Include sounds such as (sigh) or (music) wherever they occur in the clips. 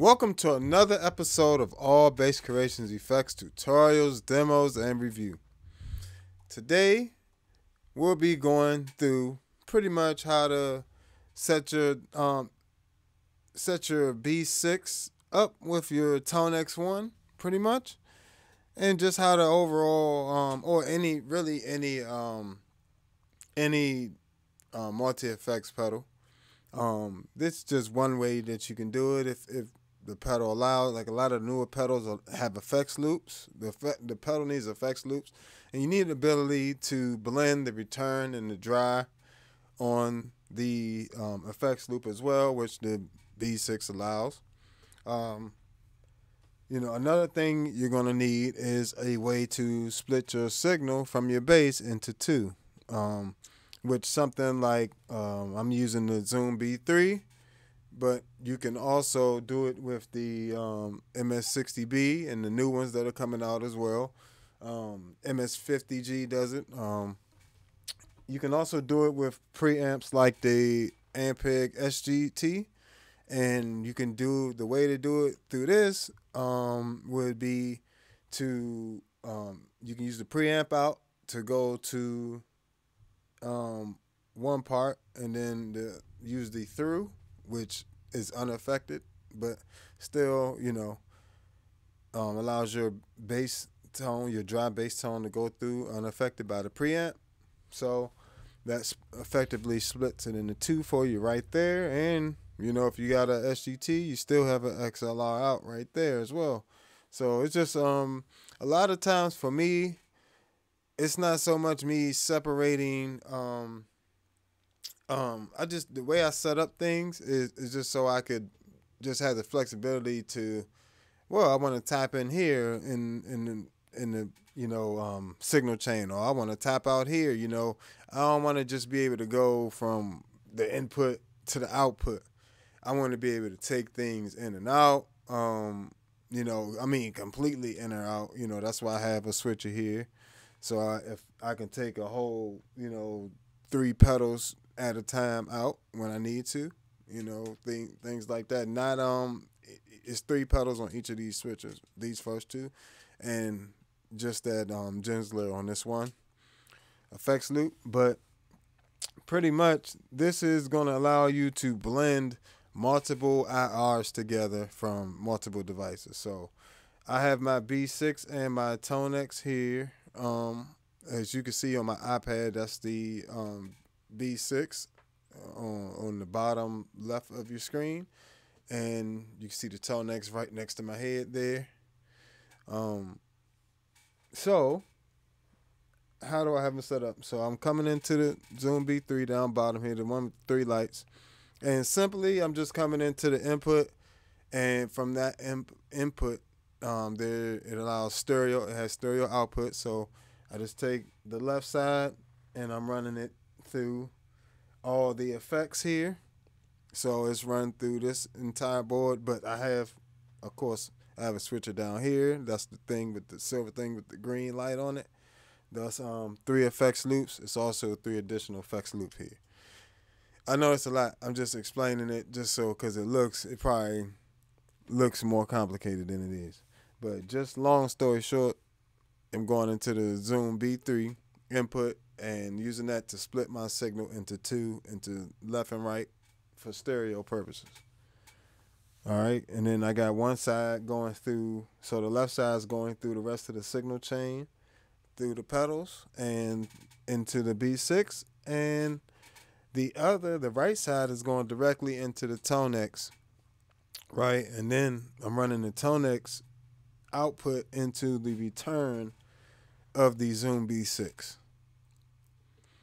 welcome to another episode of All Bass Creations Effects tutorials, demos, and review. Today we'll be going through pretty much how to set your um set your B6 up with your Tone X1 pretty much and just how to overall um or any really any um any uh, multi effects pedal um this is just one way that you can do it if if the pedal allows like a lot of newer pedals have effects loops. The effect, the pedal needs effects loops. And you need the ability to blend the return and the dry on the um, effects loop as well which the b6 allows. Um, you know, another thing you're going to need is a way to split your signal from your bass into two, um, which something like um, I'm using the Zoom B3, but you can also do it with the um, MS60B and the new ones that are coming out as well. Um, MS50G does it. Um, you can also do it with preamps like the Ampeg SGT and you can do the way to do it through this um, would be to um, you can use the preamp out to go to um, one part and then the, use the through which is unaffected but still you know um, allows your bass tone your dry bass tone to go through unaffected by the preamp so that's effectively splits it into two for you right there and you know, if you got a SGT, you still have an XLR out right there as well. So it's just um a lot of times for me, it's not so much me separating um um I just the way I set up things is, is just so I could just have the flexibility to well, I want to tap in here in in the, in the you know um, signal chain, or I want to tap out here. You know, I don't want to just be able to go from the input to the output. I want to be able to take things in and out. Um, you know, I mean, completely in or out. You know, that's why I have a switcher here. So I, if I can take a whole, you know, three pedals at a time out when I need to, you know, thing, things like that. Not um, it's three pedals on each of these switches. These first two, and just that um Genzler on this one effects loop. But pretty much, this is going to allow you to blend multiple IRs together from multiple devices. So I have my B6 and my Tonex here. Um, as you can see on my iPad, that's the um, B6 uh, on, on the bottom left of your screen. And you can see the Tonex right next to my head there. Um, so, how do I have them set up? So I'm coming into the Zoom B3 down bottom here, the one three lights. And simply, I'm just coming into the input, and from that imp- input, um, there it allows stereo. It has stereo output. So I just take the left side, and I'm running it through all the effects here. So it's run through this entire board, but I have, of course, I have a switcher down here. That's the thing with the silver thing with the green light on it. That's um, three effects loops. It's also three additional effects loop here. I know it's a lot. I'm just explaining it just so because it looks it probably looks more complicated than it is. But just long story short, I'm going into the Zoom B3 input and using that to split my signal into two, into left and right for stereo purposes. All right, and then I got one side going through, so the left side is going through the rest of the signal chain, through the pedals and into the B6, and the other, the right side, is going directly into the Tonex, right? And then I'm running the Tonex output into the return of the Zoom B6.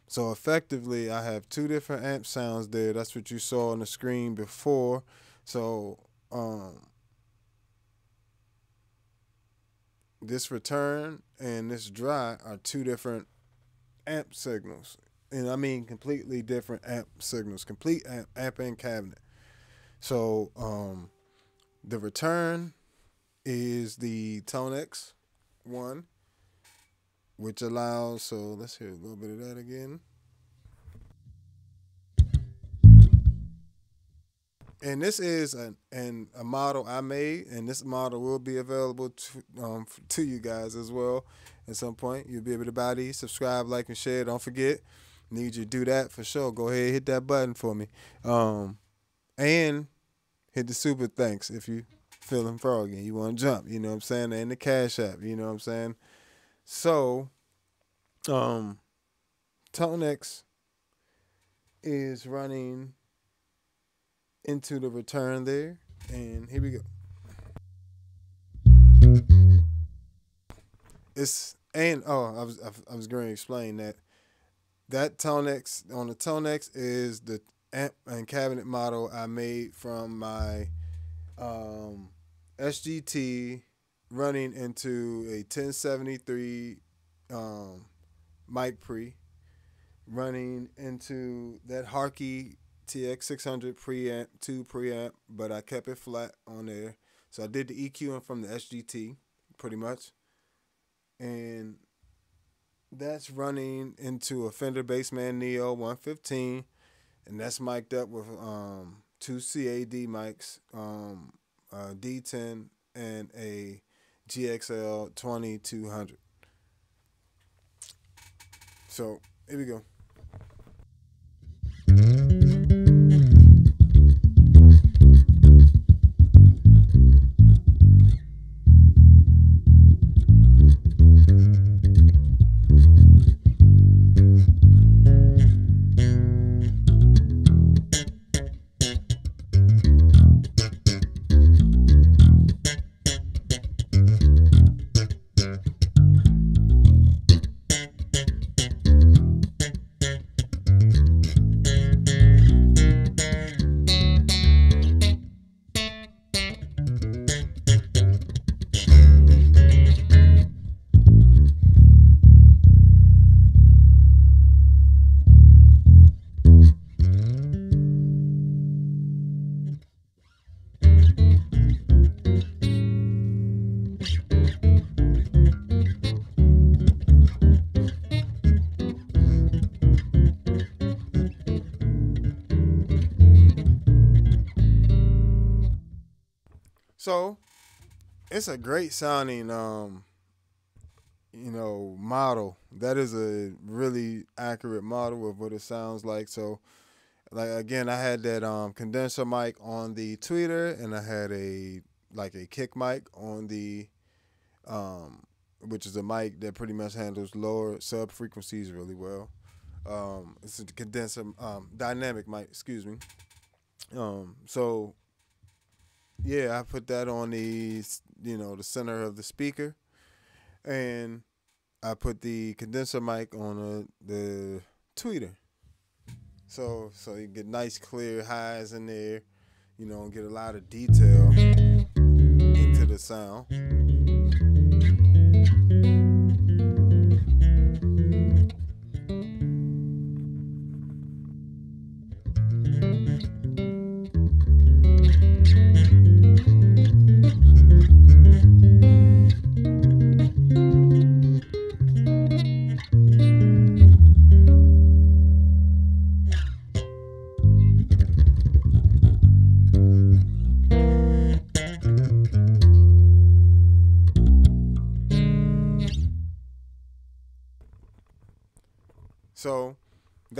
So effectively, I have two different amp sounds there. That's what you saw on the screen before. So um, this return and this dry are two different amp signals and I mean completely different amp signals, complete amp, amp and cabinet. So um, the return is the Tonex one, which allows. So let's hear a little bit of that again. And this is an, an a model I made, and this model will be available to um, to you guys as well. At some point, you'll be able to buy these, subscribe, like, and share. Don't forget need you to do that for sure. Go ahead, hit that button for me. Um, and hit the super thanks if you feeling froggy. You want to jump, you know what I'm saying? And the cash app, you know what I'm saying? So, um, Tonex is running into the return there. And here we go. It's and oh, I was I was going to explain that that Tonex on the Tonex is the amp and cabinet model I made from my um, SGT running into a 1073 um, mic pre, running into that Hartke TX600 preamp, two preamp, but I kept it flat on there. So I did the EQing from the SGT pretty much. And that's running into a Fender Bassman Neo 115. And that's mic'd up with um, two CAD mics, um, a D10 and a GXL 2200. So here we go. It's a great sounding um you know model. That is a really accurate model of what it sounds like. So like again I had that um condenser mic on the tweeter and I had a like a kick mic on the um which is a mic that pretty much handles lower sub frequencies really well. Um, it's a condenser um, dynamic mic, excuse me. Um, so yeah, I put that on the you know the center of the speaker, and I put the condenser mic on the, the tweeter. So so you get nice clear highs in there, you know, get a lot of detail into the sound.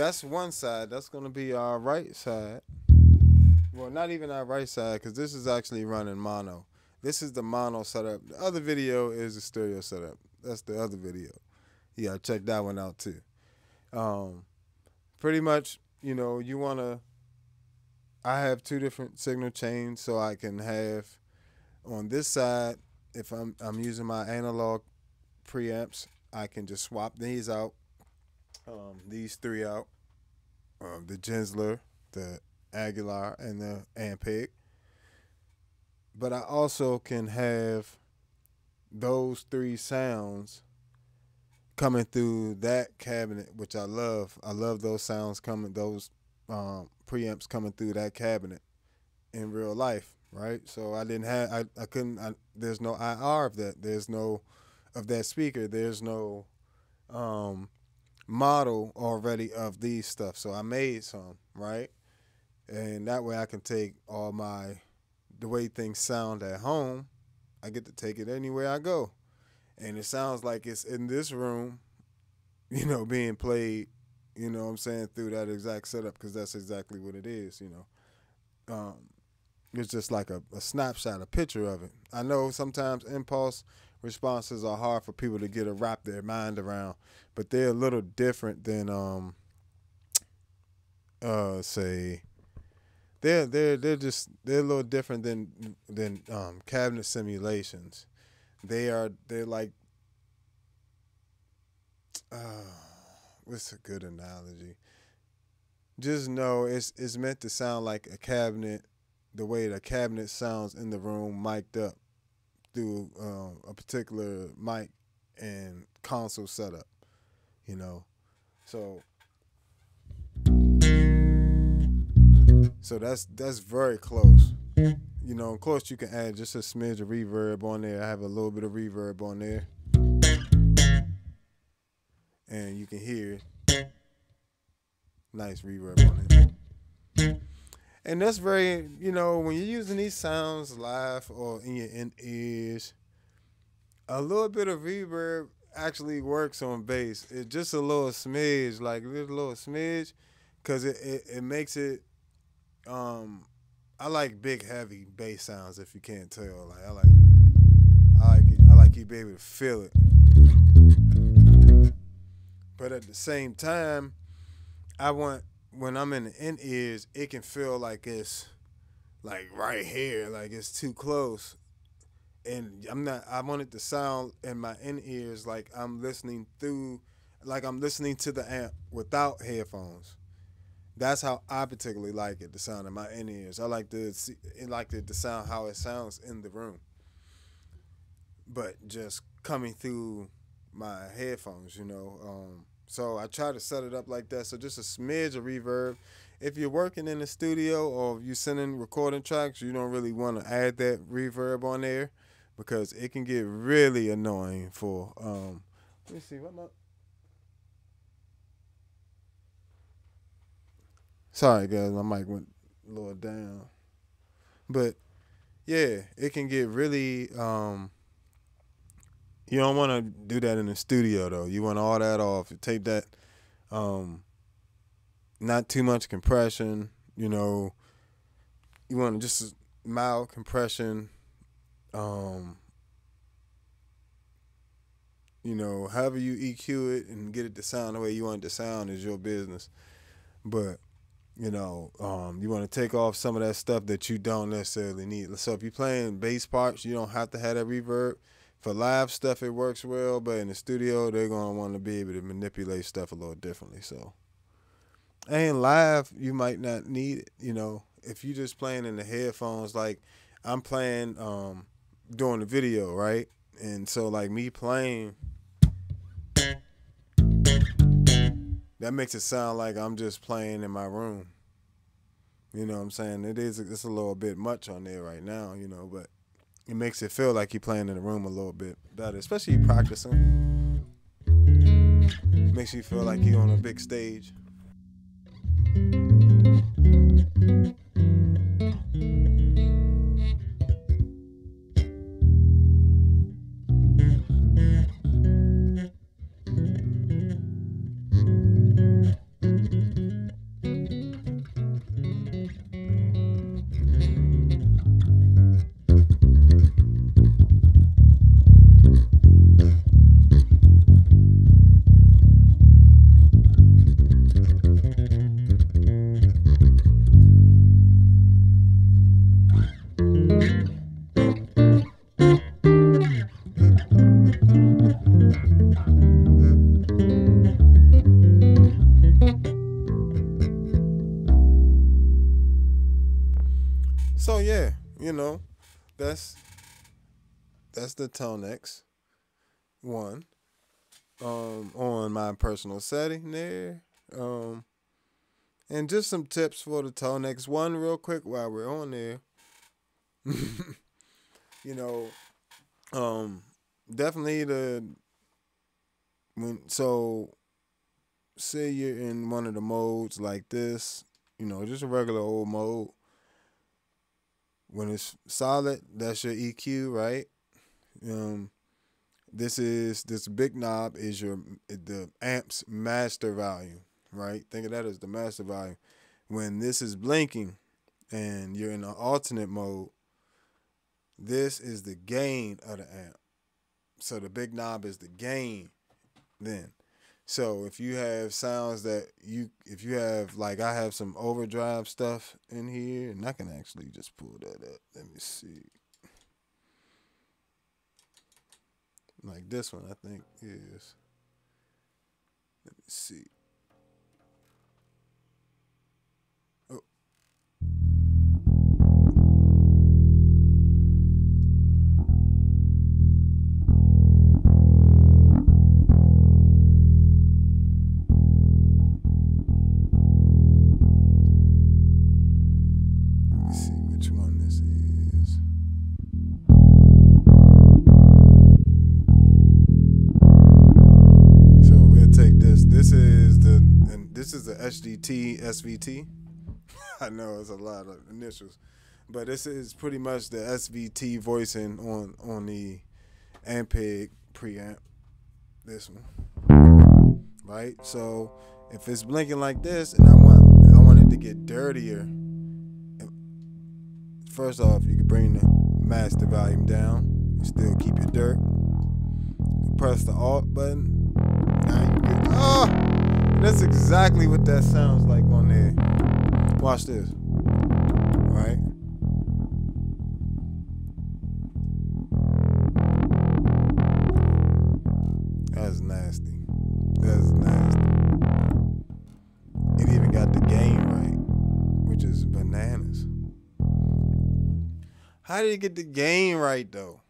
That's one side. That's to be our right side. Well, not even our right side because this is actually running mono. This is the mono setup. The other video is the stereo setup. That's the other video. Yeah, check that one out too. Um, pretty much, you know, you want to. I have two different signal chains, so I can have on this side. If I'm I'm using my analog preamps, I can just swap these out um, these three out um, the Genzler, the Aguilar, and the Ampeg. But I also can have those three sounds coming through that cabinet, which I love. I love those sounds coming, those um, preamps coming through that cabinet in real life, right? So I didn't have, I, I couldn't, I, there's no IR of that. There's no, of that speaker. There's no um, model already of these stuff. So I made some, right? And that way I can take all my the way things sound at home, I get to take it anywhere I go. And it sounds like it's in this room, (laughs) you know, being played, You know I'm saying? Through that exact setup because that's exactly what it is, you know. Um, it's just like a, a snapshot, a picture of it. I know sometimes impulse responses are hard for people to get a wrap their mind around, but they're a little different than um uh say they're they're they're just they're a little different than than um cabinet simulations. They are they're like uh what's a good analogy? Just know it's it's meant to sound like a cabinet the way the cabinet sounds in the room mic'd up through um, a particular mic and console setup, you know. So so that's that's very close. You know, of course you can add just a smidge of reverb on there. I have a little bit of reverb on there. And you can hear nice reverb on it. And that's very, you know, when you're using these sounds live or in your in ears, a little bit of reverb actually works on bass. It's just a little smidge, like a little smidge, because it, it, it makes it. Um, I like big, heavy bass sounds. If you can't tell, like I like, I like it. I like you be able to feel it. But at the same time, I want when I'm in the in ears, it can feel like it's like right here, like it's too close. And I'm not I want it to sound in my in ears like I'm listening through like I'm listening to the amp without headphones. That's how I particularly like it, the sound in my in ears. I like to see like the, the sound how it sounds in the room. But just coming through my headphones, you know. Um, so I try to set it up like that. So just a smidge of reverb. If you're working in the studio or you're sending recording tracks, you don't really want to add that reverb on there because it can get really annoying for um let me see what my Sorry guys, my mic went little down. But yeah, it can get really um you don't want to do that in the studio though. You want all that off. You Take that, um, not too much compression. You know, you want just mild compression. Um, you know, however you EQ it and get it to sound the way you want it to sound is your business. But you know, um, you want to take off some of that stuff that you don't necessarily need. So if you're playing bass parts, you don't have to have that reverb for live stuff it works well, but in the studio they're gonna want to be able to manipulate stuff a little differently. So, and live you might not need it. You know, if you're just playing in the headphones, like I'm playing um doing the video, right? And so like me playing that makes it sound like I'm just playing in my room. You know what I'm saying? It is it's a little bit much on there right now, you know, but it makes it feel like you're playing in the room a little bit better, especially you practicing. Makes you feel like you're on a big stage. The Tonex one. Um, on my personal setting there. Um, and just some tips for the Tonex one real quick while we're on there. (laughs) you know, um, definitely the when so say you're in one of the modes like this, you know, just a regular old mode when it's solid, that's your EQ, right? Um, this is this big knob is your the amp's master volume. right? Think of that as the master volume. When this is blinking and you're in an alternate mode, this is the gain of the amp. So the big knob is the gain then. So if you have sounds that you if you have like I have some overdrive stuff in here and I can actually just pull that up. Let me see. Like this one I think is let me see. SVT. (laughs) I know it's a lot of initials, but this is pretty much the SVT voicing on on the Ampeg preamp. This one, right? So if it's blinking like this, and I want I want it to get dirtier. First off, you can bring the master volume down and still keep your dirt. Press the Alt button. Now you get, oh! That's exactly what that sounds like on there. Watch this. Right? That's nasty. That's nasty. It even got the game right, which is bananas. How did it get the game right though?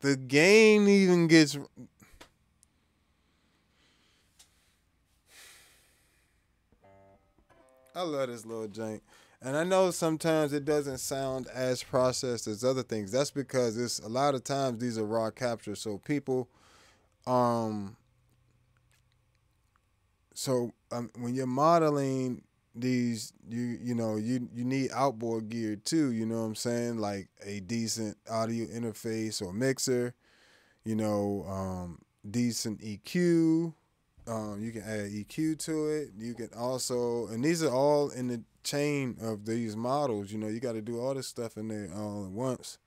The game even gets I love this little jank. And I know sometimes it doesn't sound as processed as other things. That's because it's a lot of times these are raw captures. So people, um, so um, when you're modeling these, you you know you you need outboard gear too. You know what I'm saying? Like a decent audio interface or mixer. You know, um, decent EQ um, you can add EQ to it. You can also, and these are all in the chain of these models. You know, you got to do all this stuff in there all at once.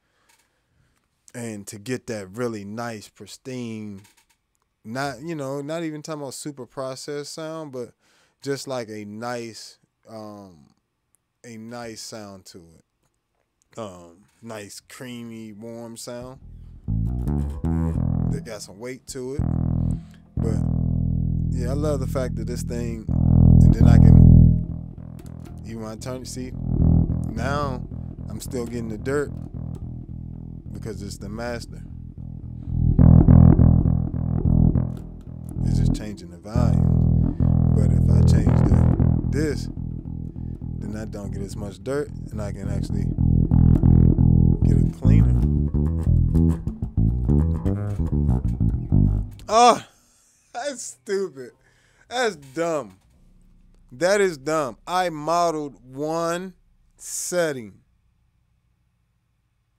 And to get that really nice, pristine, not, you know, not even talking about super processed sound, but just like a nice, um, a nice sound to it. Um, nice, creamy, warm sound. That got some weight to it. Yeah, I love the fact that this thing, and then I can, even when I turn, see, now I'm still getting the dirt because it's the master. It's just changing the volume. But if I change the, this, then I don't get as much dirt and I can actually get it cleaner. Oh! That's stupid. That's dumb. That is dumb. I modeled one setting.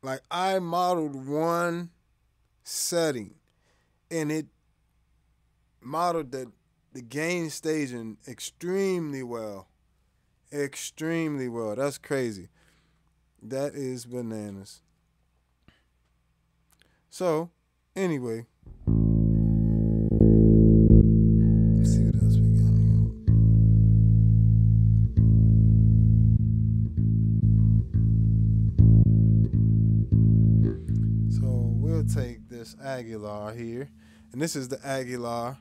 Like I modeled one setting and it modeled the the gain staging extremely well. Extremely well. That's crazy. That is bananas. So, anyway, Aguilar here, and this is the Aguilar.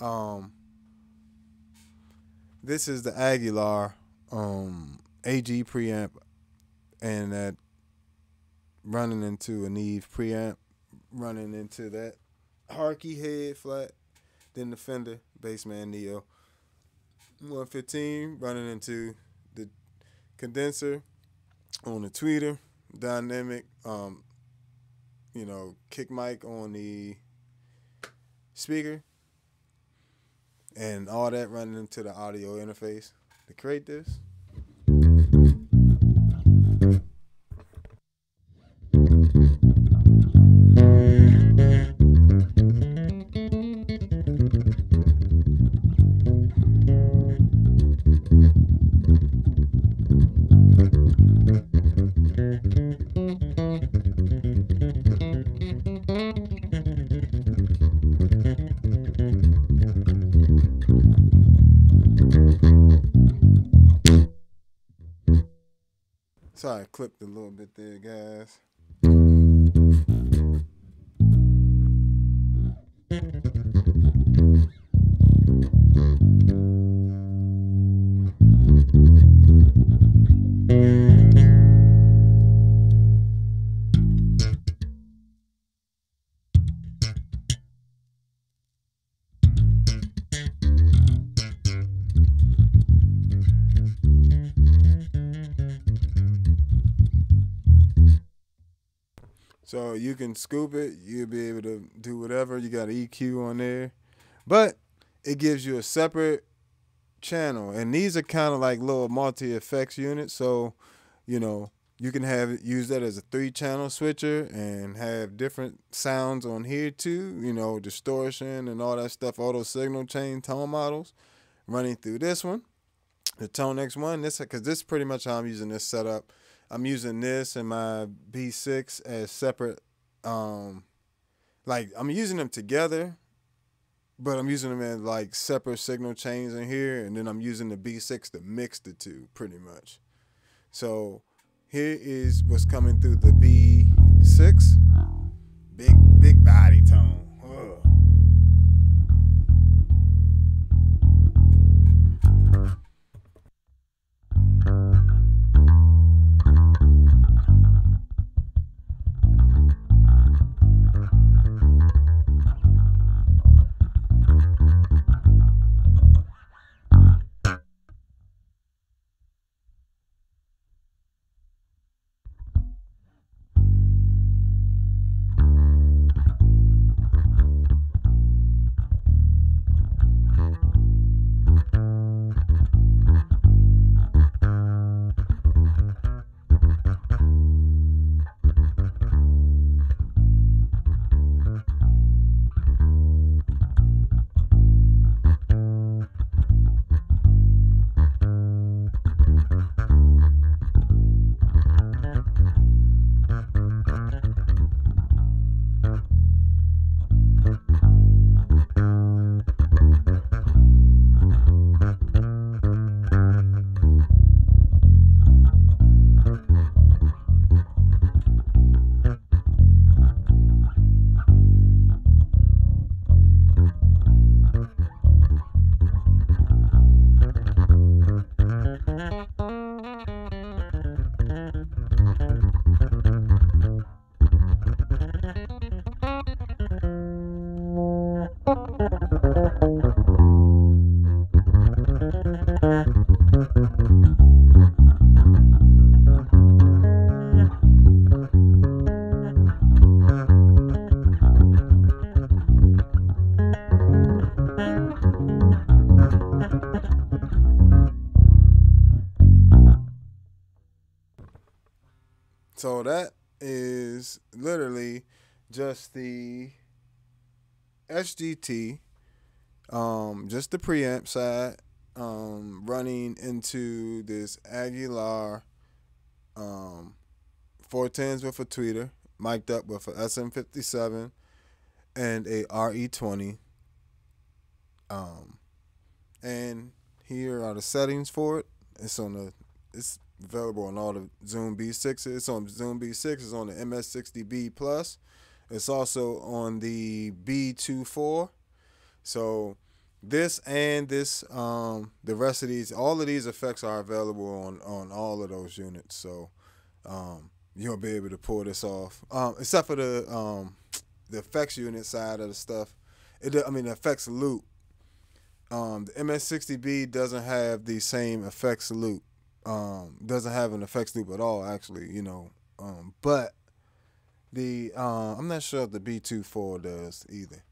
Um, this is the Aguilar um AG preamp, and that running into a Neve preamp, running into that Hartke head flat, then the Fender Bassman Neo 115 running into the condenser on the tweeter dynamic um you know, kick mic on the speaker and all that running into the audio interface to create this. Clipped a little bit there, guys. You can scoop it, you'll be able to do whatever. You got EQ on there. But it gives you a separate channel. And these are kind of like little multi effects units. So, you know, you can have use that as a three channel switcher and have different sounds on here too, you know, distortion and all that stuff, all those signal chain tone models running through this one. The Tone X1, this because this is pretty much how I'm using this setup I'm using this and my B6 as separate. Um, like I'm using them together, but I'm using them in like separate signal chains in here, and then I'm using the B6 to mix the two, pretty much. So here is what's coming through the B6. Big, big body tone. So that is literally just the SGT, um, just the preamp side, um, running into this Aguilar um, 410s with a tweeter, mic'd up with a SM57 and a RE20. Um, and here are the settings for it. It's on the it's available on all the Zoom B6s. It's on Zoom B6. It's on the MS60B Plus. It's also on the B24. So this and this, um, the rest of these, all of these effects are available on on all of those units. So um, you'll be able to pull this off, um, except for the um, the effects unit side of the stuff. It, I mean, the effects loop. Um, the MS60B doesn't have the same effects loop um, doesn't have an effects loop at all, actually, you know. Um, but the uh, I'm not sure if the B24 does either.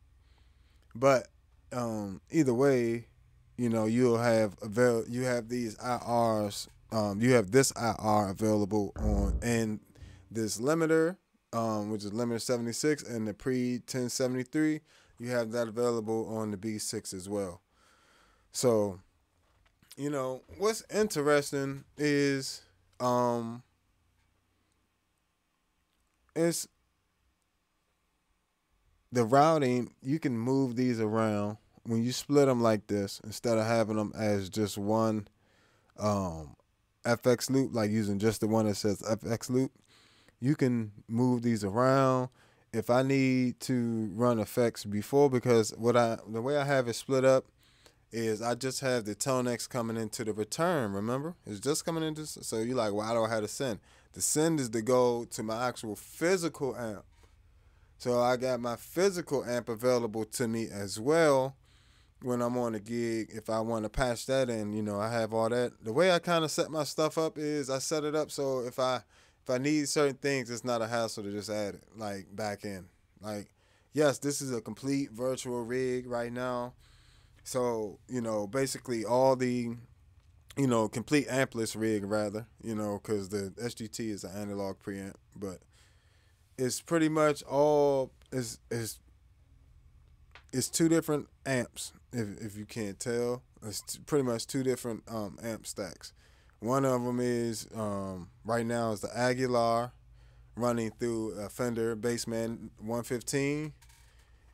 But um, either way, you know, you'll have avail you have these IRs. Um, you have this IR available on and this limiter, um, which is limiter 76, and the pre 1073. You have that available on the B6 as well. So you know what's interesting is um it's the routing you can move these around when you split them like this instead of having them as just one um FX loop, like using just the one that says FX loop, you can move these around. If I need to run effects before, because what I the way I have it split up is I just have the Tonex coming into the return. Remember, it's just coming into. So you're like, do I have to send? The send is to go to my actual physical amp. So I got my physical amp available to me as well when I'm on a gig. If I want to patch that in, you know, I have all that. The way I kind of set my stuff up is I set it up so if I if I need certain things, it's not a hassle to just add it like back in. Like, yes, this is a complete virtual rig right now. So, you know, basically all the you know, complete ampless rig rather, you know, because the SGT is an analog preamp, but it's pretty much all is is it's two different amps if if you can't tell. It's pretty much two different um, amp stacks. One of them is um, right now is the Aguilar running through a Fender Bassman 115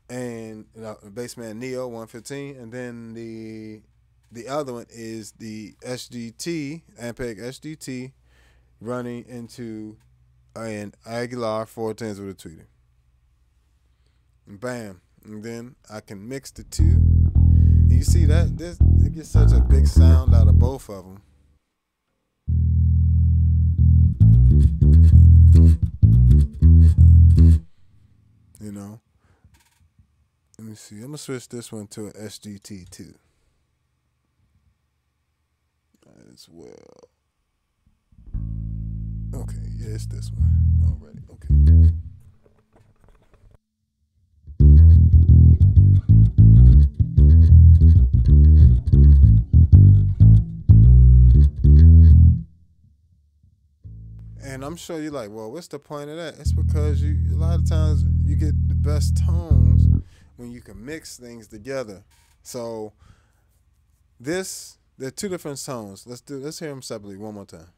and uh, Bassman Neo 115, and then the the other one is the SGT, Ampeg SGT, running into an Aguilar 410s with a tweeter. And bam. And then I can mix the two. And you see that this it gets such a big sound out of both of them. You know. Let me see. I'm gonna switch this one to an SGT too as well. Okay, yeah, it's this one already. Okay. And I'm sure you're like, well, what's the point of that? It's because you a lot of times you get the best tones when you can mix things together. So this they're two different tones. Let's do. Let's hear them separately one more time.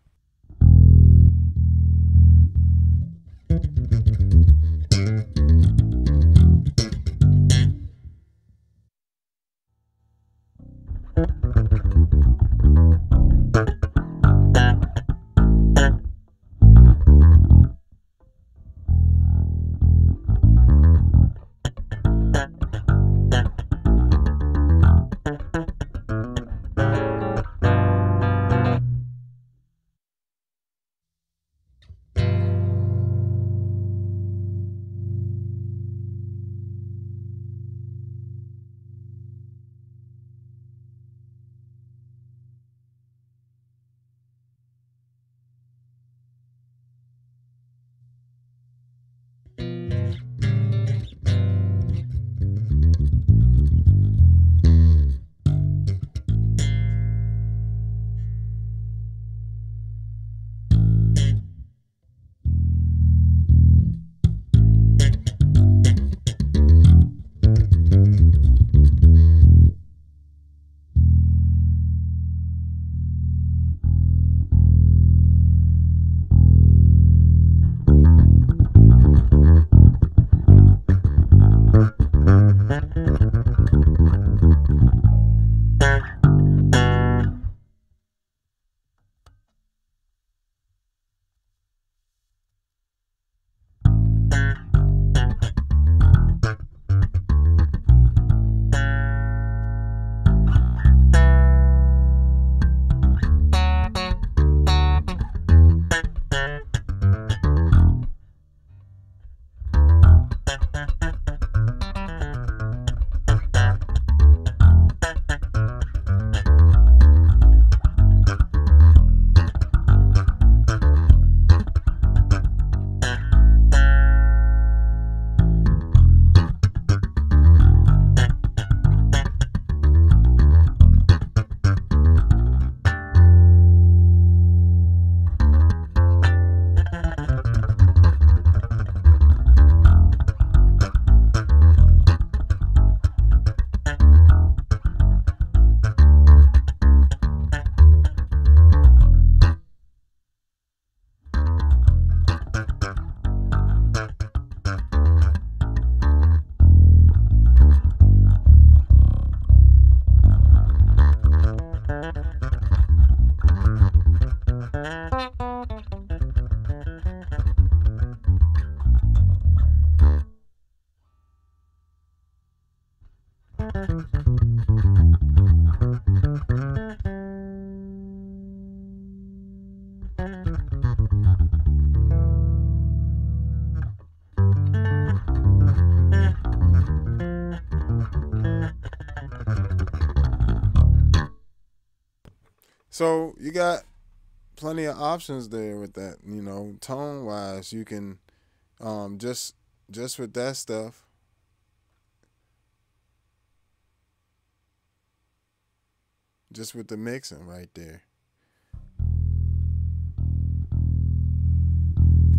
So you got plenty of options there with that. You know, tone wise, you can um, just just with that stuff. Just with the mixing right there.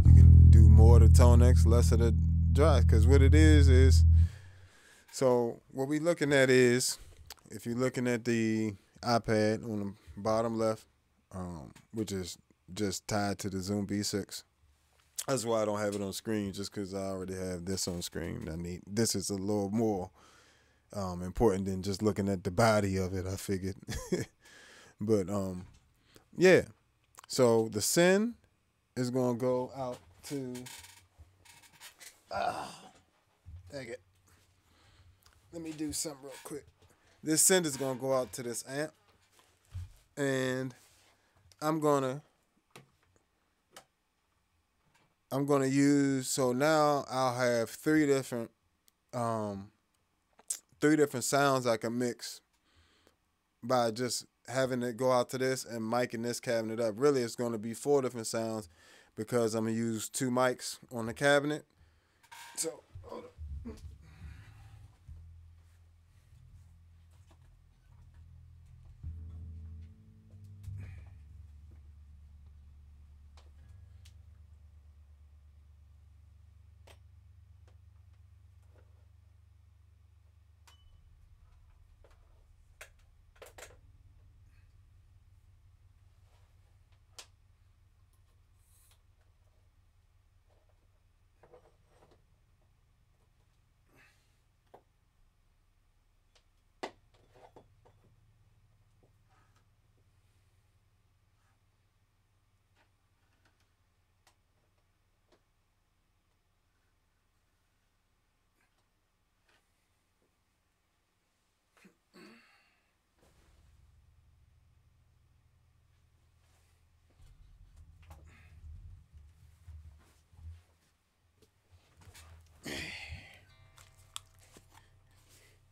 You can do more of the Tonex, less of the drive. Because what it is is, so what we looking at is, if you're looking at the iPad on the bottom left, um, which is just tied to the Zoom B6. That's why I don't have it on screen, just because I already have this on screen. I need this is a little more um, important than just looking at the body of it. I figured, (laughs) but um, yeah. So the send is gonna go out to. Ah, dang it. Let me do something real quick. This send is gonna go out to this amp and I'm gonna I'm gonna use so now I'll have three different um three different sounds I can mix by just having it go out to this and miking this cabinet up. Really it's gonna be four different sounds because I'm gonna use two mics on the cabinet. So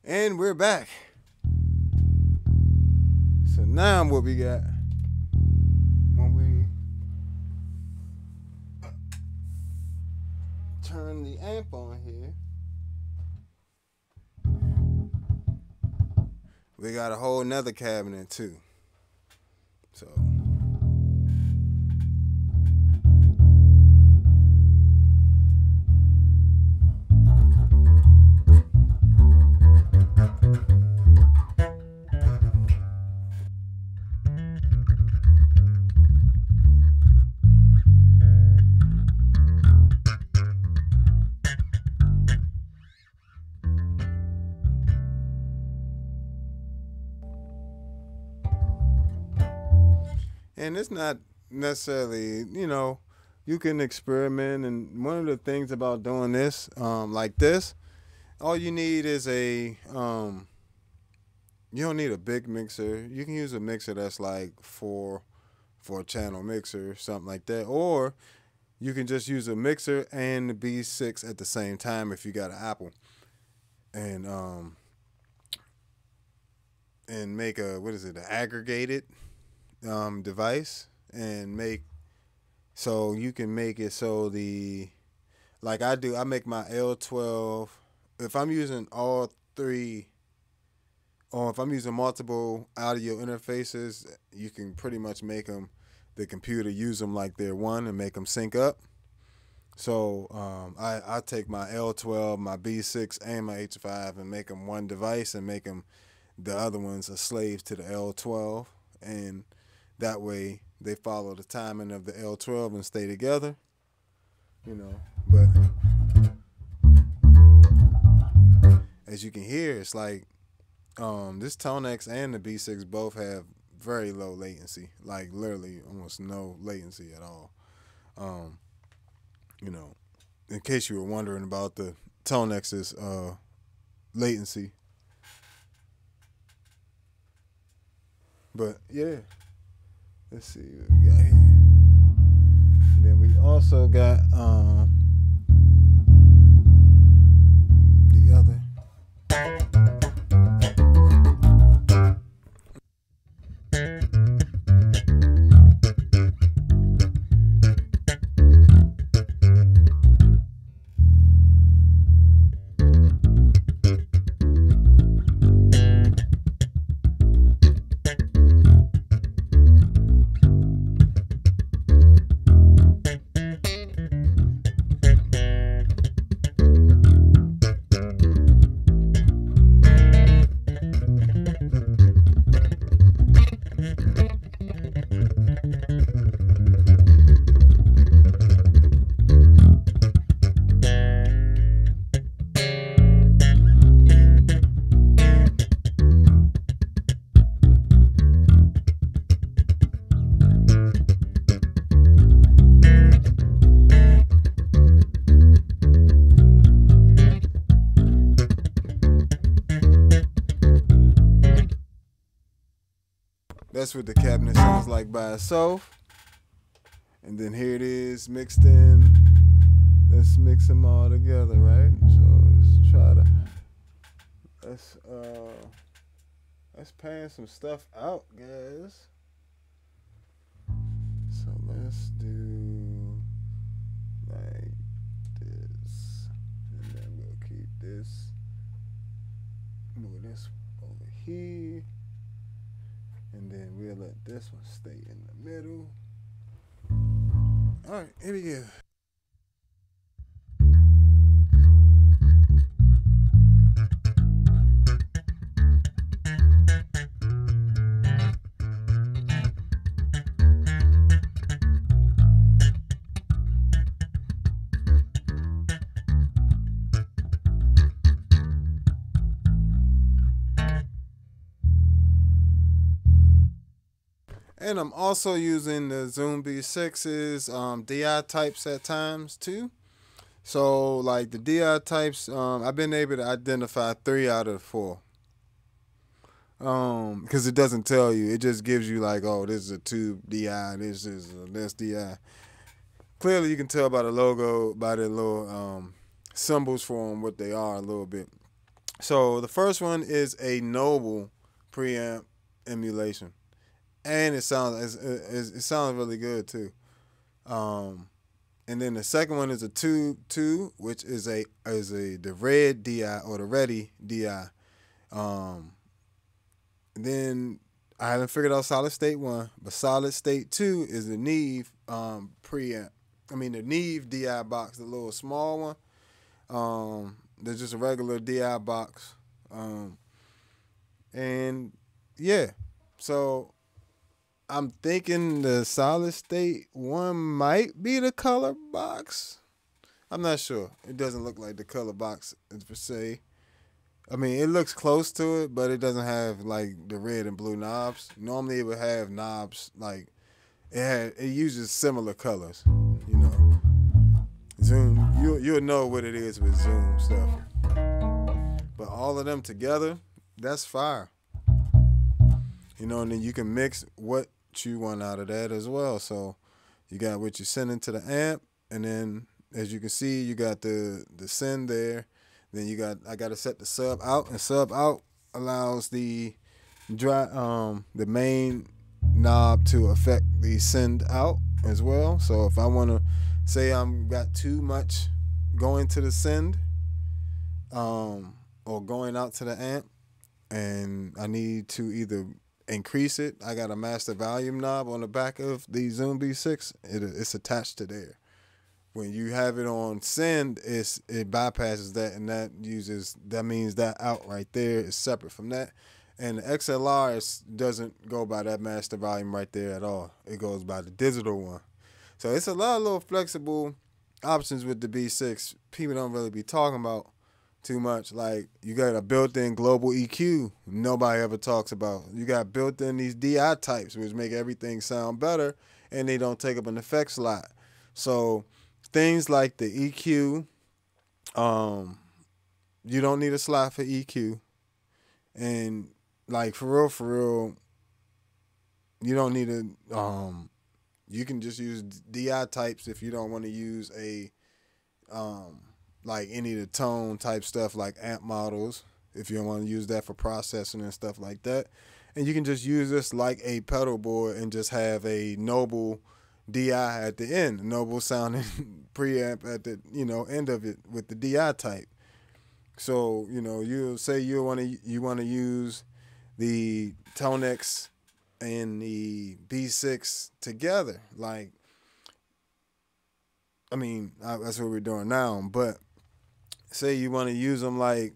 And we're back. So now what we got when we turn the amp on here. We got a whole nother cabinet too. So it's not necessarily, you know, you can experiment. And one of the things about doing this, um, like this, all you need is a, um, you don't need a big mixer. You can use a mixer that's like four, four channel mixer, something like that, or you can just use a mixer and the B6 at the same time if you got an Apple, and um, and make a what is it, an aggregated um, device and make so you can make it so the like I do I make my L12 if I'm using all three or if I'm using multiple audio interfaces you can pretty much make them the computer use them like they're one and make them sync up. So um, I, I take my L12 my B6 and my H5 and make them one device and make them the other ones a slave to the L12 and that way they follow the timing of the L12 and stay together. You know, but as you can hear, it's like um, this Tonex and the B6 both have very low latency, like literally almost no latency at all. Um, you know, in case you were wondering about the Tonex's uh, latency. But yeah. Let's see what we got here. Then we also got um That's what the cabinet sounds like by itself. And then here it is mixed in. Let's mix them all together, right? So let's try to let's uh let's pan some stuff out, guys. So let's do like this. And then we'll keep this. Move this over here. And then we'll let this one stay in the middle. All right, here we go. And I'm also using the Zoom B6's um, DI types at times too. So like the DI types, um, I've been able to identify three out of four. Um, because it doesn't tell you, it just gives you like, oh, this is a tube DI, this is a this DI. Clearly, you can tell by the logo, by the little um, symbols for them, what they are a little bit. So the first one is a Noble preamp emulation and it sounds it, sounds really good too. Um, and then the second one is a two two, which is a is a the red di or the ready di. Um, then I haven't figured out solid state one, but solid state two is the Neve um, preamp. I mean the Neve di box, the little small one. Um, there's just a regular di box. Um, and yeah, so I'm thinking the solid state one might be the color box. I'm not sure. It doesn't look like the color box per se. I mean, it looks close to it, but it doesn't have like the red and blue knobs. Normally, it would have knobs like it had. It uses similar colors. You know, Zoom. You you'll know what it is with Zoom stuff. But all of them together, that's fire. You know, and then you can mix what you want out of that as well. So you got what you're sending to the amp, and then as you can see, you got the the send there. Then you got I got to set the sub out, and sub out allows the dry um the main knob to affect the send out as well. So if I want to say I'm got too much going to the send um or going out to the amp and I need to either increase it. I got a master volume knob on the back of the Zoom B6. It, it's attached to there. When you have it on send, it's it bypasses that, and that uses that means that out right there is separate from that. And the XLR is, doesn't go by that master volume right there at all. It goes by the digital one. So it's a lot of little flexible options with the B6. People don't really be talking about too much. Like you got a built-in global EQ nobody ever talks about. You got built-in these DI types which make everything sound better and they don't take up an effect slot. So things like the EQ, um, you don't need a slot for EQ. And like for real, for real, you don't need a um you can just use DI types if you don't want to use a um like any of the tone type stuff like amp models if you want to use that for processing and stuff like that. And you can just use this like a pedal board and just have a noble DI at the end, noble sounding (laughs) preamp at the you know end of it with the DI type. So you know you say you want to you want to use the Tonex and the B6 together, like I mean that's what we're doing now. But say you want to use them like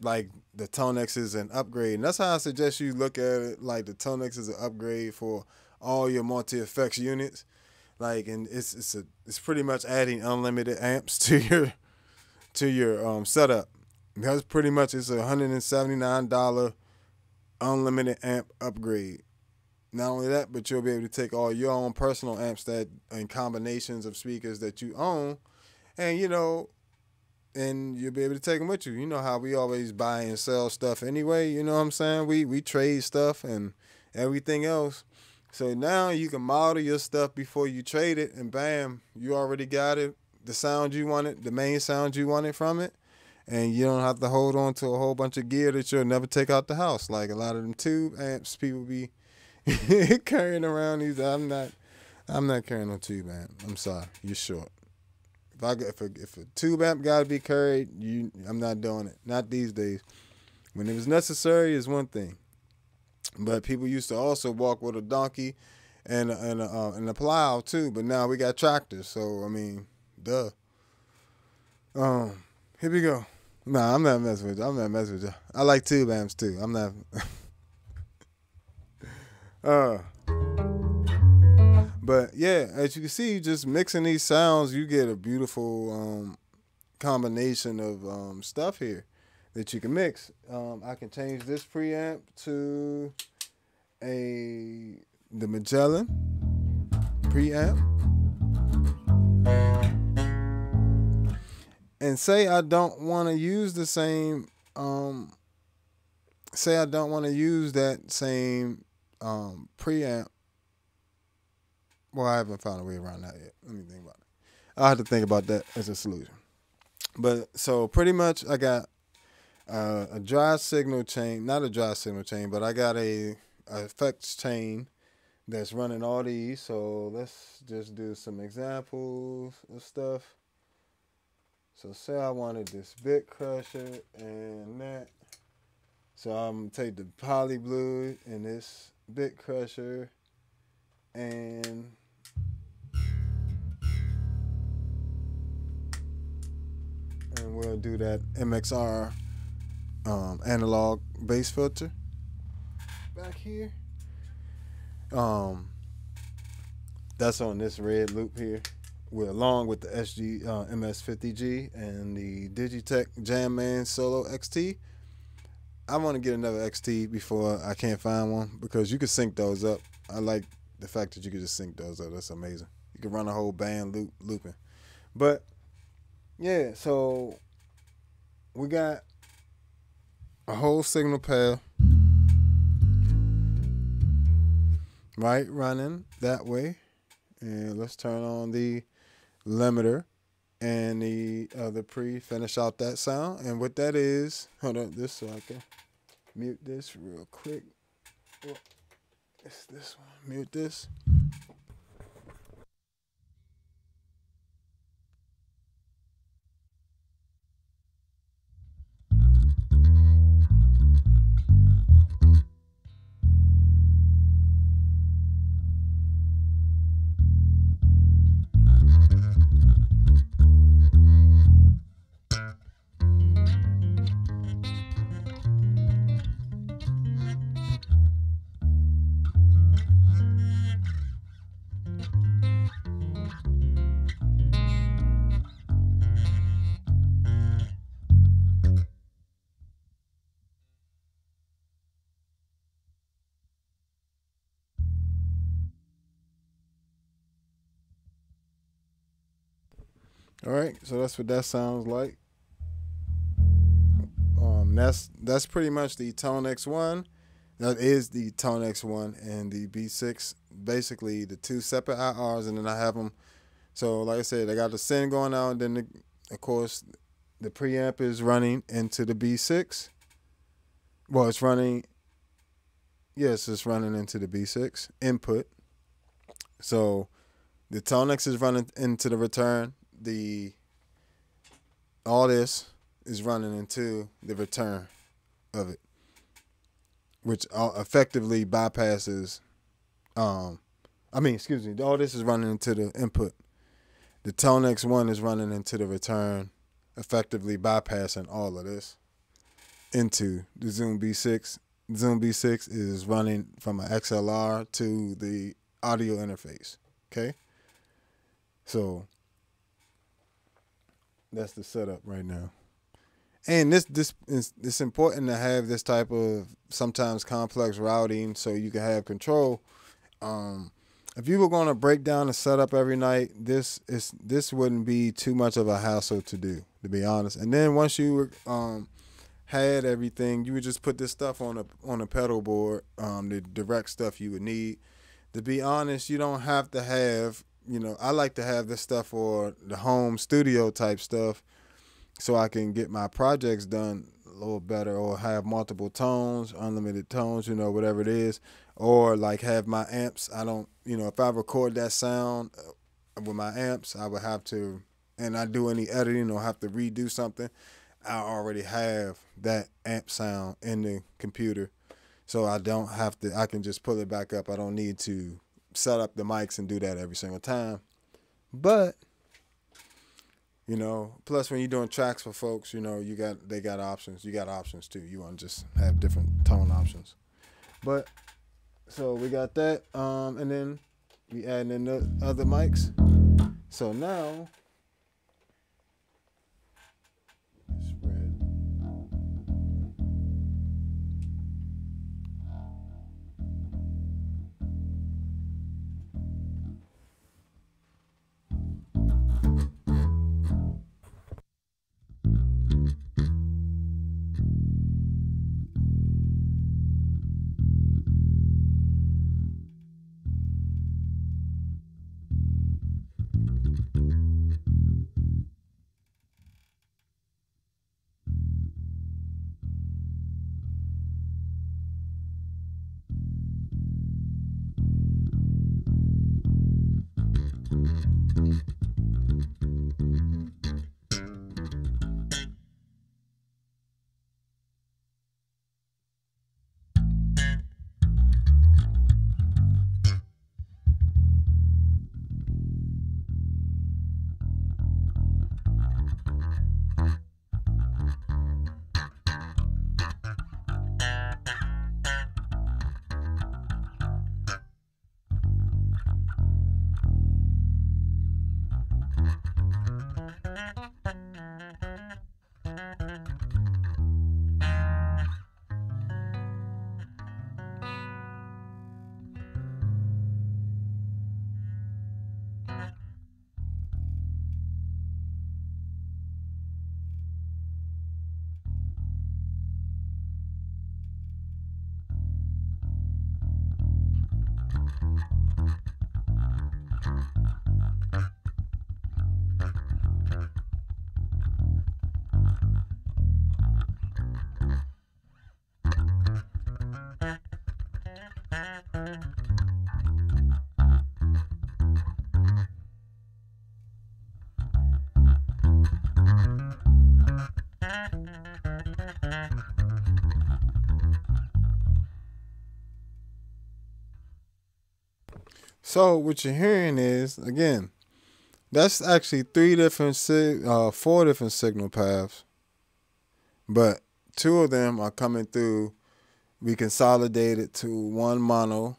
like the Tonex is an upgrade, and that's how I suggest you look at it. Like the Tonex is an upgrade for all your multi effects units like and it's it's a it's pretty much adding unlimited amps (laughs) to your to your um setup because pretty much it's a hundred and seventy nine dollar unlimited amp upgrade. Not only that, but you'll be able to take all your own personal amps that and combinations of speakers that you own, and you know, and you'll be able to take them with you. You know how we always buy and sell stuff anyway. You know what I'm saying? We we trade stuff and everything else. So now you can model your stuff before you trade it, and bam, you already got it. The sound you wanted, the main sound you wanted from it, and you don't have to hold on to a whole bunch of gear that you'll never take out the house. Like a lot of them tube amps, people be (laughs) carrying around these. I'm not, I'm not carrying no tube amp. I'm sorry, you're short. If I if a, if a tube amp got to be carried, you, I'm not doing it. Not these days. When it was necessary, is one thing. But people used to also walk with a donkey and and uh, and a plow too. But now we got tractors, so I mean, duh. Um, here we go. Nah, I'm not messing with you. I'm not messing with you. I like tube amps too. I'm not. (laughs) uh. But yeah, as you can see, just mixing these sounds, you get a beautiful um, combination of um, stuff here that you can mix. Um, I can change this preamp to a the Magellan preamp. And say I don't want to use the same um, say I don't want to use that same um, preamp. Well, I haven't found a way around that yet. Let me think about it. I'll have to think about that as a solution. But so pretty much I got uh, a dry signal chain, not a dry signal chain, but I got a, a effects chain that's running all these. So let's just do some examples of stuff. So say I wanted this bit crusher and that. So I'm take the poly blue and this bit crusher and and we'll do that MXR um, analog bass filter back here. Um, that's on this red loop here. We're along with the SG uh, MS50G and the Digitech Jamman Solo XT. I want to get another XT before I can't find one because you can sync those up. I like the fact that you can just sync those up. That's amazing. You can run a whole band loop looping. But yeah, so we got a whole signal pair right running that way. And let's turn on the limiter and the other pre finish out that sound. And what that is hold on this so I can mute this real quick. Oh, it's this one. Mute this All right, so that's what that sounds like. Um, that's that's pretty much the Tonex One. That is the Tonex One and the B6 basically the two separate IRs, and then I have them. So like I said, I got the send going out, and then the, of course the preamp is running into the B6. Well, it's running. Yes, it's running into the B6 input. So the Tonex is running into the return. The all this is running into the return of it, which effectively bypasses. Um, I mean, excuse me. All this is running into the input. The Tonex one is running into the return, effectively bypassing all of this into the Zoom B6. Zoom B6 is running from an XLR to the audio interface. Okay. So that's the setup right now. And this this is it's important to have this type of sometimes complex routing so you can have control. Um, if you were going to break down the setup every night, this is this wouldn't be too much of a hassle to do, to be honest. And then once you um, had everything, you would just put this stuff on a on a pedal board, um, the direct stuff you would need. To be honest, you don't have to have you know, I like to have this stuff for the home studio type stuff so I can get my projects done a little better or have multiple tones, unlimited tones, you know, whatever it is. Or like have my amps. I don't, you know, if I record that sound uh, with my amps, I would have to, and I do any editing or have to redo something, I already have that amp sound in the computer. So I don't have to, I can just pull it back up. I don't need to set up the mics and do that every single time. But you know, plus when you're doing tracks for folks, you know, you got they got options. You got options too. You want to just have different tone options. But so we got that, um, and then we adding in the other mics. So now So what you're hearing is again, that's actually three different sig- uh, four different signal paths, but two of them are coming through. We consolidated to one mono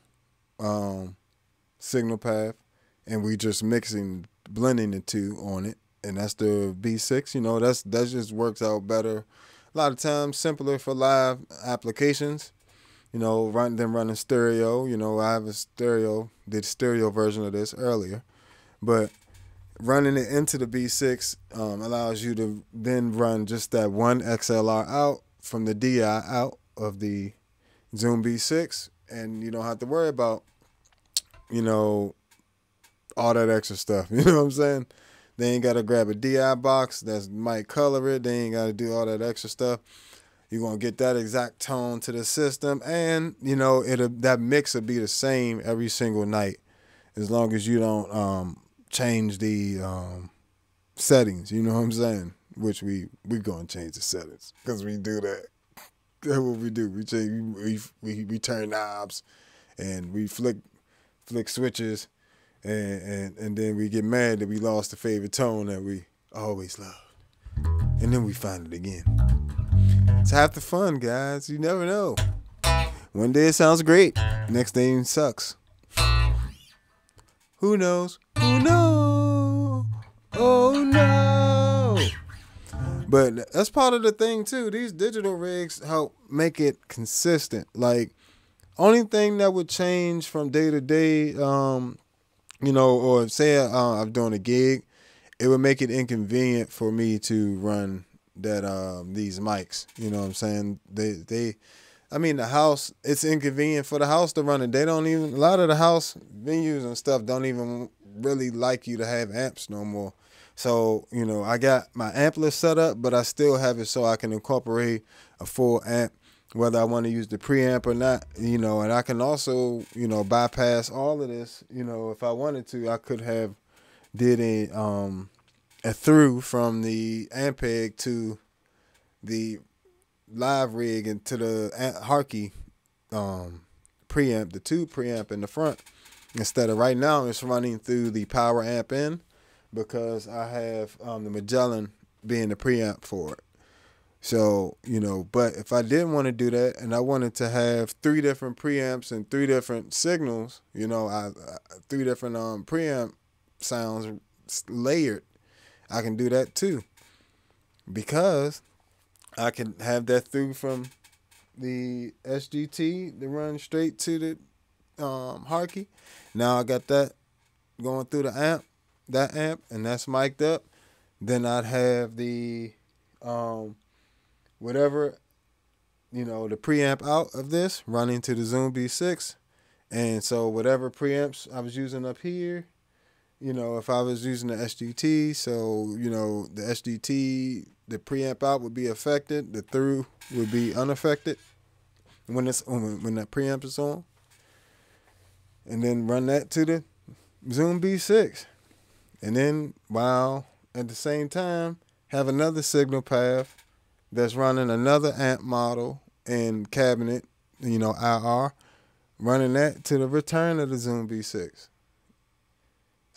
um, signal path, and we just mixing, blending the two on it, and that's the B6. You know, that's that just works out better. A lot of times simpler for live applications you know, run them running stereo. You know, I have a stereo, did stereo version of this earlier, but running it into the B6 um, allows you to then run just that one XLR out from the DI out of the Zoom B6, and you don't have to worry about you know, all that extra stuff. (laughs) You know what I'm saying? They ain't gotta grab a DI box that might color it. They ain't gotta do all that extra stuff. You're gonna get that exact tone to the system, and you know it that mix will be the same every single night, as long as you don't um, change the um, settings. You know what I'm saying? Which we we gonna change the settings because we do that. That's what we do. We change. We we we turn knobs, and we flick flick switches, and and and then we get mad that we lost the favorite tone that we always loved, and then we find it again. It's half the fun, guys. You never know. One day it sounds great, next day it sucks. Who knows? Who knows? Oh no! But that's part of the thing too. These digital rigs help make it consistent. Like, only thing that would change from day to day, um, you know, or say uh, I'm doing a gig, it would make it inconvenient for me to run that um these mics. You know what I'm saying? They they I mean the house it's inconvenient for the house to run it. They don't even a lot of the house venues and stuff don't even really like you to have amps no more. So, you know, I got my ampless set up, but I still have it so I can incorporate a full amp, whether I want to use the preamp or not, you know, and I can also, you know, bypass all of this. You know, if I wanted to, I could have did a um a through from the Ampeg to the live rig and to the Hartke um, preamp, the tube preamp in the front. Instead of right now, it's running through the power amp in because I have um, the Magellan being the preamp for it. So, you know, but if I didn't want to do that and I wanted to have three different preamps and three different signals, you know, I, I three different um preamp sounds layered, I can do that too. Because I can have that through from the SGT to run straight to the um, Hartke. Now I got that going through the amp, that amp, and that's mic'd up. Then I'd have the um, whatever, you know, the preamp out of this running to the Zoom B6. And so whatever preamps I was using up here, you know, if I was using the SGT, so you know the SGT, the preamp out would be affected, the through would be unaffected when it's when, when that preamp is on, and then run that to the Zoom B6, and then while at the same time have another signal path that's running another amp model and cabinet, you know, IR, running that to the return of the Zoom B6.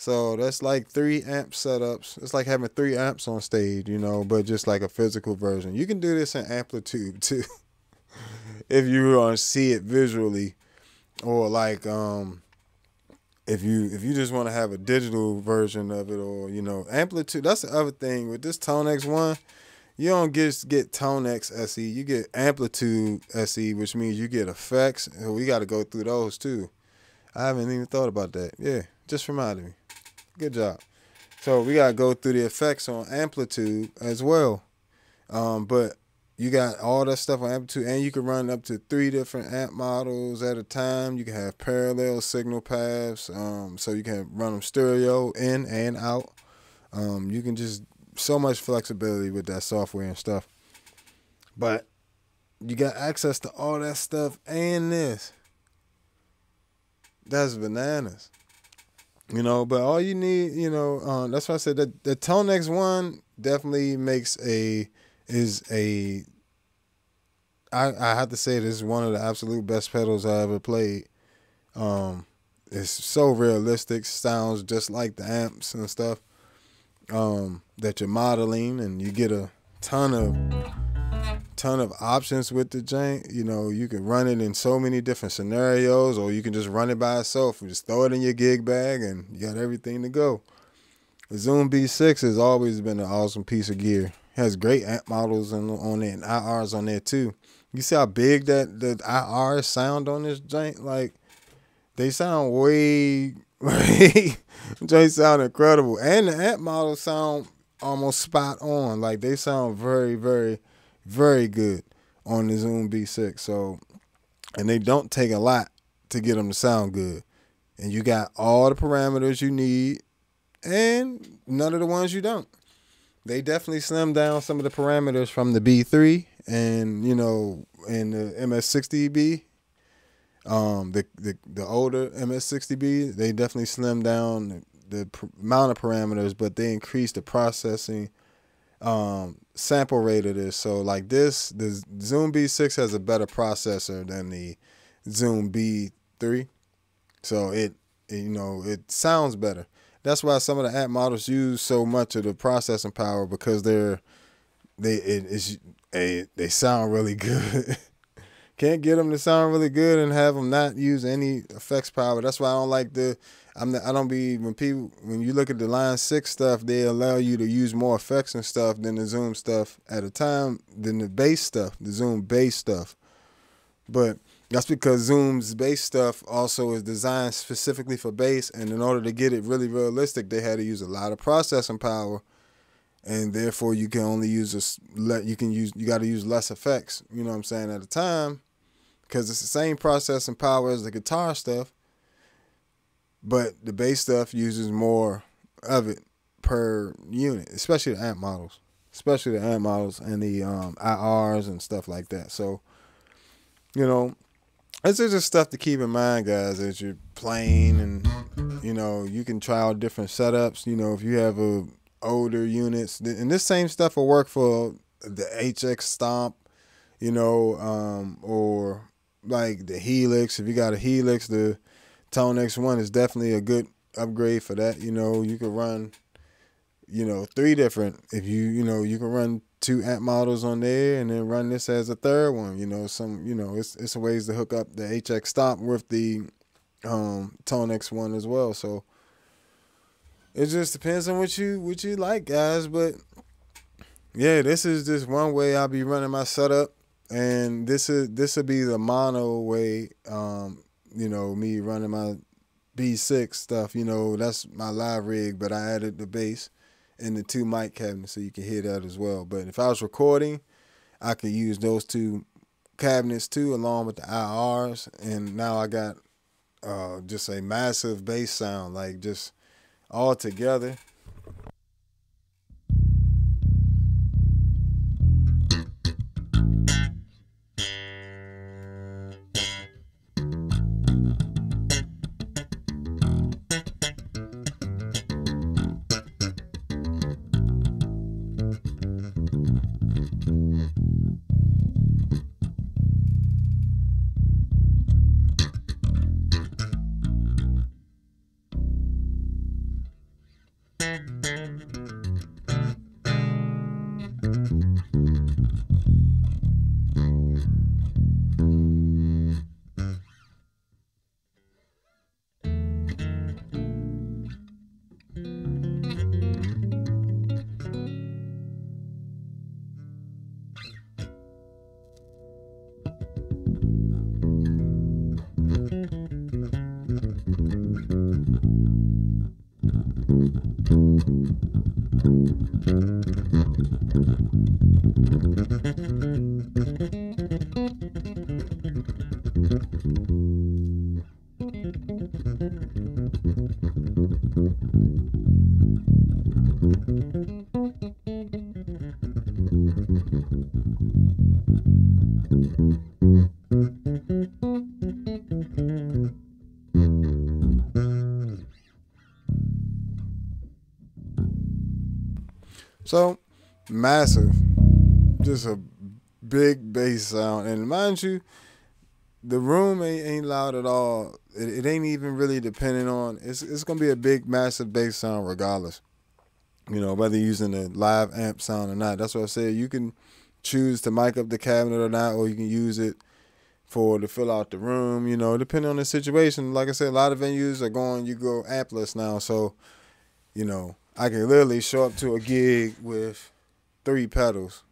So that's like three amp setups. It's like having three amps on stage, you know, but just like a physical version. You can do this in AmpliTube (laughs) too, if you want to see it visually, or like um, if you if you just want to have a digital version of it, or you know, AmpliTube. That's the other thing with this Tonex one. You don't just get Tonex SE, you get AmpliTube SE, which means you get effects. We got to go through those too. I haven't even thought about that. Yeah, just reminded me. Good job. So we gotta go through the effects on AmpliTube as well. Um, but you got all that stuff on AmpliTube, and you can run up to three different amp models at a time. You can have parallel signal paths, um, so you can run them stereo in and out. Um, you can just so much flexibility with that software and stuff. But you got access to all that stuff and this. That's bananas. You know, but all you need, you know, um, that's why I said that the Tonex one definitely makes a is a. I I have to say this is one of the absolute best pedals I ever played. Um, it's so realistic, sounds just like the amps and stuff. Um, that you're modeling, and you get a ton of ton of options with the jank. You know, you can run it in so many different scenarios, or you can just run it by itself and just throw it in your gig bag and you got everything to go. The Zoom B6 has always been an awesome piece of gear. It has great amp models on, on it and IRs on there too. You see how big that the IRs sound on this jank? Like they sound way, (laughs) way they sound incredible. And the amp models sound almost spot on. Like they sound very, very very good on the Zoom B6. So, and they don't take a lot to get them to sound good. and you got all the parameters you need, and none of the ones you don't. They definitely slimmed down some of the parameters from the B3 and you know in the MS60B. Um, the the the older MS60B, they definitely slimmed down the, the amount of parameters, but they increased the processing um, sample rate of this. So like this, the Zoom B6 has a better processor than the Zoom B3. So it, it, you know it sounds better. That's why some of the amp models use so much of the processing power because they're they it is a they sound really (laughs) good. Can't get them to sound really good and have them not use any effects power. That's why I don't like the. I'm. I don't be when people when you look at the Line Six stuff, they allow you to use more effects and stuff than the Zoom stuff at a time than the bass stuff, the Zoom bass stuff. But that's because Zoom's bass stuff also is designed specifically for bass, and in order to get it really realistic, they had to use a lot of processing power, and therefore you can only use a let you can use you got to use less effects. You know what I'm saying at a time, because it's the same processing power as the guitar stuff, but the bass stuff uses more of it per unit, especially the amp models, especially the amp models and the um, IRs and stuff like that. So, you know this is just stuff to keep in mind, guys, as you're playing, and you know you can try out different setups. You know, if you have a older units, and this same stuff will work for the HX Stomp, you know, um, or like the Helix. If you got a Helix, the Tonex One is definitely a good upgrade for that. You know, you can run, you know, three different. If you, you know, you can run two amp models on there and then run this as a third one. You know, some you know, it's it's a ways to hook up the HX Stomp with the um Tonex One as well. So it just depends on what you what you like, guys. But yeah, this is just one way I'll be running my setup. And this is this will be the mono way, um, you know, me running my B6 stuff, you know, that's my live rig, but I added the bass and the two mic cabinets so you can hear that as well. But if I was recording, I could use those two cabinets too, along with the IRs, and now I got uh, just a massive bass sound, like just all together. So massive, just a big bass sound, and mind you, the room ain't, ain't loud at all. It, it ain't even really depending on. It's it's gonna be a big, massive bass sound regardless. You know, whether you're using a live amp sound or not. That's what I said. You can choose to mic up the cabinet or not, or you can use it for to fill out the room. You know, depending on the situation. Like I said, a lot of venues are going. You go ampless now, so you know I can literally show up to a gig with three pedals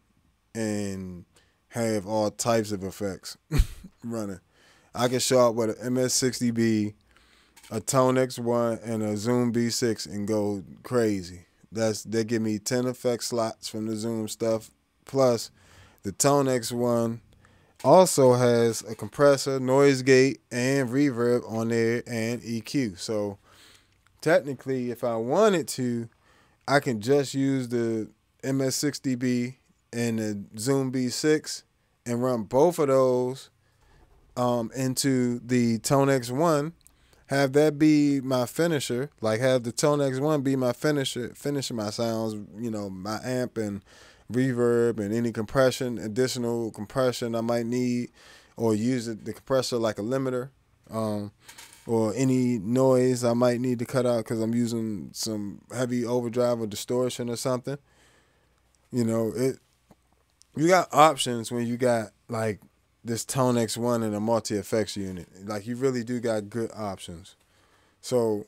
and have all types of effects (laughs) running. I can show up with an MS60B, a Tonex One, and a Zoom B6 and go crazy. That's they give me ten effect slots from the Zoom stuff, plus the Tonex One, also has a compressor, noise gate, and reverb on there and EQ. So technically, if I wanted to, I can just use the MS60B and the Zoom B6 and run both of those um, into the Tonex One. Have that be my finisher, like have the Tonex One be my finisher, finishing my sounds, you know, my amp and reverb and any compression, additional compression I might need, or use the compressor like a limiter, um, or any noise I might need to cut out because I'm using some heavy overdrive or distortion or something. You know, it. You got options when you got like this Tonex One and a multi effects unit. Like you really do got good options. So,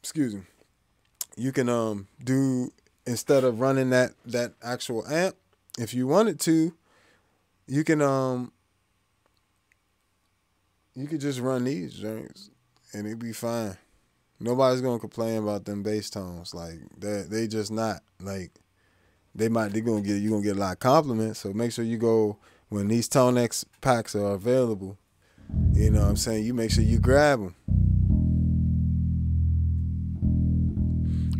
excuse me. You can um do instead of running that that actual amp, if you wanted to, you can um you could just run these drinks and it'd be fine. Nobody's gonna complain about them bass tones. Like they they just not like they might they're gonna get you gonna get a lot of compliments. So make sure you go when these Tonex packs are available. You know what I'm saying? You make sure you grab them.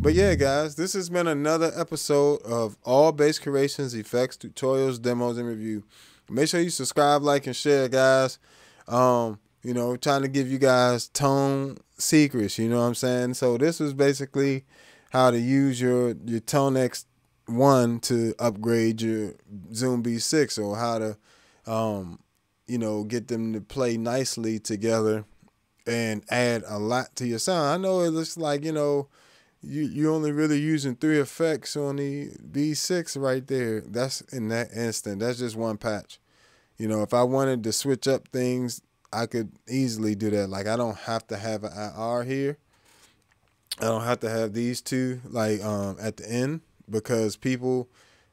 But yeah, guys, this has been another episode of All Bass Creations, Effects, Tutorials, Demos, and Review. Make sure you subscribe, like, and share, guys. Um, you know, trying to give you guys tone secrets, you know what I'm saying? So this was basically how to use your your Tonex One to upgrade your Zoom B6 or how to um, you know, get them to play nicely together and add a lot to your sound. I know it looks like, you know, you you only really using three effects on the B6 right there. That's in that instant. That's just one patch. You know, if I wanted to switch up things, I could easily do that. Like I don't have to have an IR here. I don't have to have these two like um at the end because people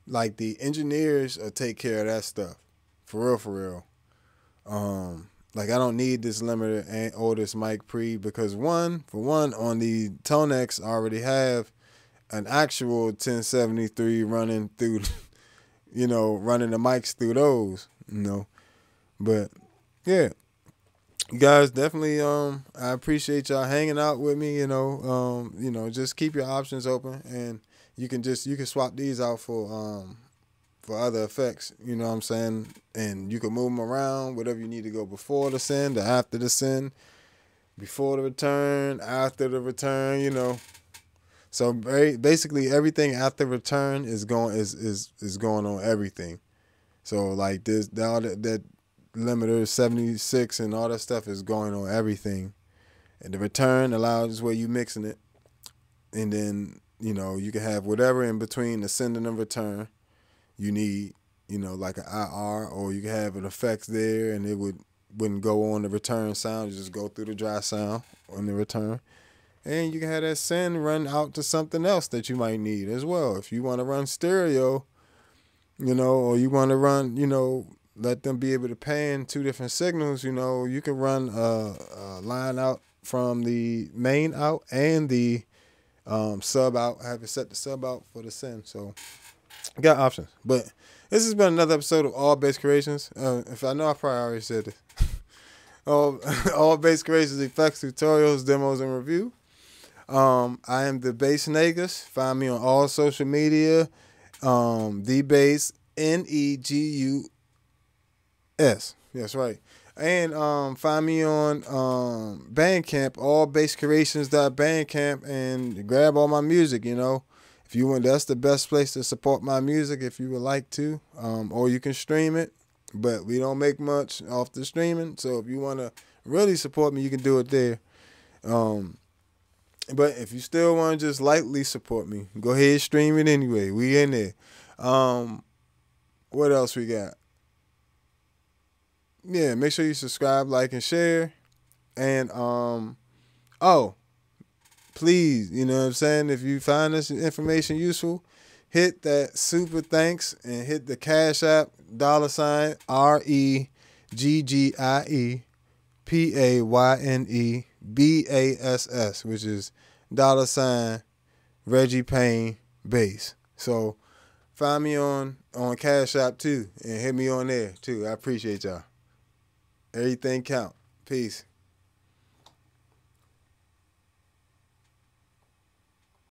like the engineers take care of that stuff. For real, for real. Um like I don't need this limiter or this mic pre because one, for one, on the Tonex I already have an actual 1073 running through, (laughs) you know, running the mics through those, you know. But yeah, guys, definitely um I appreciate y'all hanging out with me, you know. Um, you know, just keep your options open and you can just you can swap these out for um for other effects, you know what I'm saying? And you can move them around, whatever you need to go before the send or after the send, before the return, after the return, you know. So basically everything after return is going is is is going on everything. So like this that, that limiter 76 and all that stuff is going on everything. And the return allows where you mixing it. And then, you know, you can have whatever in between the send and return you need, you know, like an IR, or you can have an effects there, and it would wouldn't go on the return sound. You just go through the dry sound on the return, and you can have that send run out to something else that you might need as well. If you want to run stereo, you know, or you want to run, you know, let them be able to pan two different signals. You know, you can run a, a line out from the main out and the um, sub out. I Have it set the sub out for the send. So got options. But this has been another episode of All Bass Creations. Uh, if I know, I probably already said it. (laughs) all (laughs) All Bass Creations effects, tutorials, demos, and review. Um, I am the Bass Negus. Find me on all social media. Um, the Bass N E G U S. Yes, right. And um, find me on um, Bandcamp, allbasscreations.bandcamp, and grab all my music. You know, if you want, that's the best place to support my music if you would like to, um, or you can stream it. But we don't make much off the streaming, so if you want to really support me, you can do it there. Um, but if you still want to just lightly support me, go ahead stream it anyway. We in there. Um, what else we got? Yeah, make sure you subscribe, like, and share. And um, oh, please, you know what I'm saying? If you find this information useful, hit that super thanks and hit the Cash App dollar sign R E G G I E P A Y N E B A S S, which is dollar sign Reggie Payne Bass. So find me on on Cash App too, and hit me on there too. I appreciate y'all. Everything count. Peace.